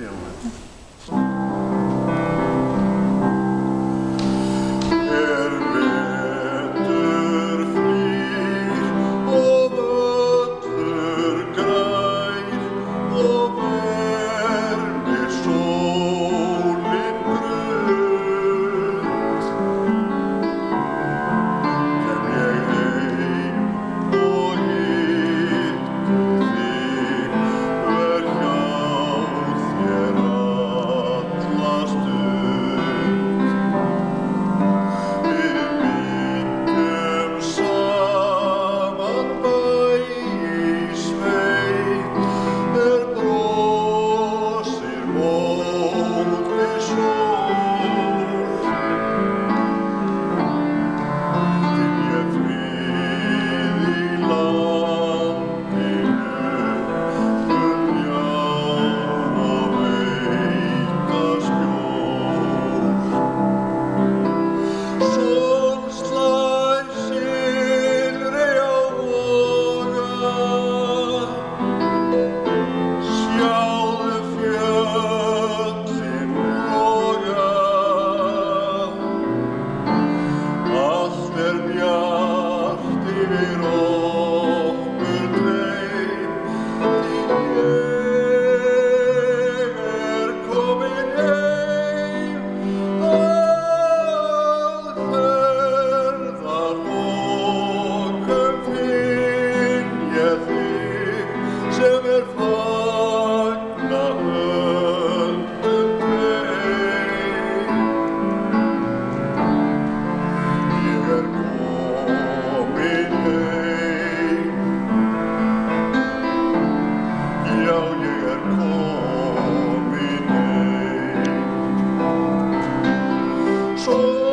you chaud.